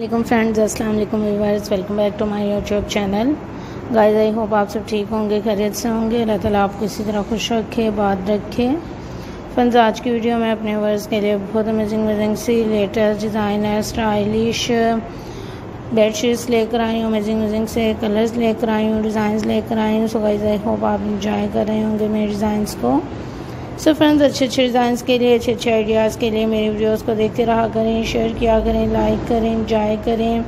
वालेकुम फ्रेंड्स अस्सलाम वालेकुम viewers welcome back to my YouTube channel guys I hope आप सब ठीक होंगे, खैरियत से होंगे। अल्लाह ताला आपको इसी तरह खुश रखे, बात रखे। फ्रेंड्स आज की वीडियो में अपने वर्स के लिए बहुत अमेजिंग अमेजिंग सी लेटेस्ट डिज़ाइनर स्टाइलिश बेडशीट्स लेकर आई हूँ अमेजिंग अमेजिंग से कलर्स लेकर आई हूँ डिज़ाइन लेकर आई हूँ। सो गाइस आई होप आप इंजॉय कर रहे होंगे मेरे डिज़ाइंस को। सो फ्रेंड्स अच्छे अच्छे डिज़ाइन के लिए, अच्छे अच्छे आइडियाज़ के लिए मेरे वीडियोस को देखते रहा करें शेयर किया करें लाइक करें इंजॉय करें।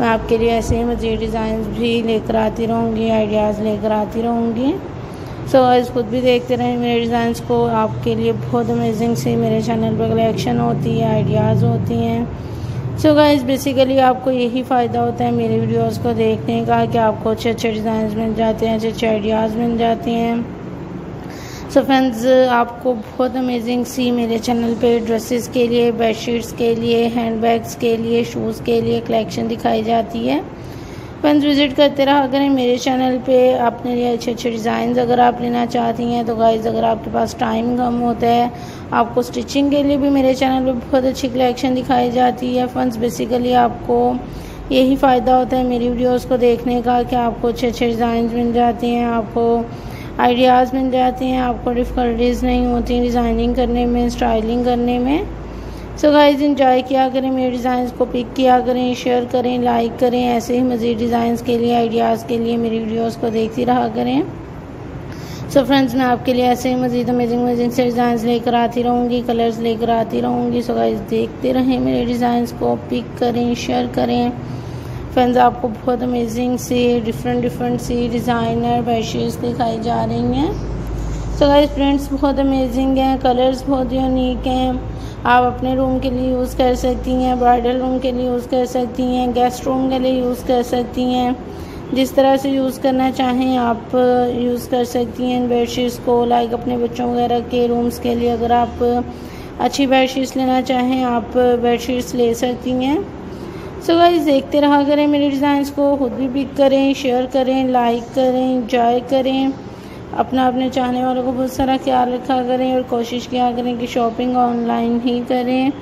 मैं आपके लिए ऐसे ही मज़ीद डिज़ाइन भी लेकर आती रहूँगी आइडियाज़ लेकर आती रहूँगी। सो आज खुद भी देखते रहें मेरे डिज़ाइंस को। आपके लिए बहुत अमेजिंग सी मेरे चैनल पर कलेक्शन होती है आइडियाज़ होती हैं। सो गाइज़ बेसिकली आपको यही फ़ायदा होता है मेरे वीडियोस को देखने का कि आपको अच्छे अच्छे डिज़ाइन मिल जाते हैं, अच्छे अच्छे आइडियाज़ मिल जाते हैं। सो फ्रेंड्स आपको बहुत अमेजिंग सी मेरे चैनल पे ड्रेसेस के लिए बेडशीट्स के लिए हैंडबैग्स के लिए शूज़ के लिए कलेक्शन दिखाई जाती है। फ्रेंड्स विज़िट करते रहा करें मेरे चैनल पे। अपने लिए अच्छे अच्छे डिज़ाइन अगर आप लेना चाहती हैं तो गाइज़ अगर आपके पास टाइम कम होता है, आपको स्टिचिंग के लिए भी मेरे चैनल पे बहुत अच्छी कलेक्शन दिखाई जाती है। फ्रेंड्स बेसिकली आपको यही फ़ायदा होता है मेरी वीडियोज़ को देखने का कि आपको अच्छे अच्छे डिज़ाइन मिल जाते हैं, आपको आइडियाज़ मिल जाते हैं, आपको डिफ़िकल्टीज़ नहीं होती डिज़ाइनिंग करने में स्टाइलिंग करने में। सो गाइज़ इंजॉय किया करें, मेरे डिज़ाइन को पिक किया करें शेयर करें लाइक करें, ऐसे ही मज़ीद डिज़ाइन के लिए आइडियाज़ के लिए मेरी वीडियोज़ को देखती रहा करें। सो so फ्रेंड्स मैं आपके लिए ऐसे ही मज़ीद अमेजिंग अमेजिंग से डिज़ाइन लेकर आती रहूँगी कलर्स लेकर आती रहूँगी। सो गाइज़ देखते रहें मेरे डिज़ाइन को पिक करें शेयर करें। फ्रेंड्स आपको बहुत अमेजिंग सी डिफरेंट डिफरेंट सी डिज़ाइनर बेडशीट्स दिखाई जा रही हैं। सो गाइस फ्रेंड्स बहुत अमेजिंग हैं कलर्स बहुत यूनिक हैं। आप अपने रूम के लिए यूज़ कर सकती हैं ब्राइडल रूम के लिए यूज़ कर सकती हैं गेस्ट रूम के लिए यूज़ कर सकती हैं। जिस तरह से यूज़ करना चाहें, आप यूज़ कर सकती हैं इन बेडशीट्स को लाइक अपने बच्चों वगैरह के रूम्स के लिए अगर आप अच्छी बेडशीट्स लेना चाहें, आप बेडशीट्स ले सकती हैं। सो गाइस देखते रहा करें मेरे डिज़ाइंस को, खुद भी पिक करें शेयर करें लाइक करें इंजॉय करें, अपना अपने चाहने वालों को बहुत सारा ख्याल रखा करें और कोशिश किया करें कि शॉपिंग ऑनलाइन ही करें।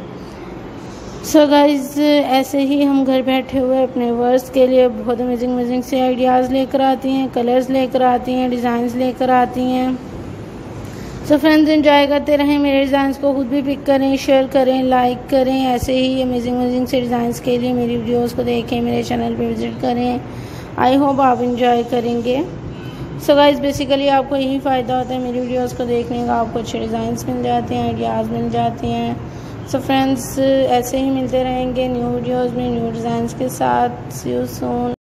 सो so गाइज़ ऐसे ही हम घर बैठे हुए अपने वर्स के लिए बहुत अमेजिंग अमेजिंग से आइडियाज़ लेकर आती हैं कलर्स लेकर आती हैं डिज़ाइंस लेकर आती हैं। सो फ्रेंड्स इंजॉय करते रहें मेरे डिज़ाइंस को, खुद भी पिक करें शेयर करें लाइक करें, ऐसे ही अमेजिंग अमेजिंग से डिज़ाइंस के लिए मेरी वीडियोस को देखें, मेरे चैनल पे विज़िट करें। आई होप आप इंजॉय करेंगे। सो गाइज़ बेसिकली आपको यही फ़ायदा होता है मेरी वीडियोस को देखने का। आपको अच्छे डिज़ाइंस मिल जाते हैं आइडियाज़ मिल जाते हैं। सो फ्रेंड्स ऐसे ही मिलते रहेंगे न्यू वीडियोज़ में न्यू डिज़ाइंस के साथ। सी यू सून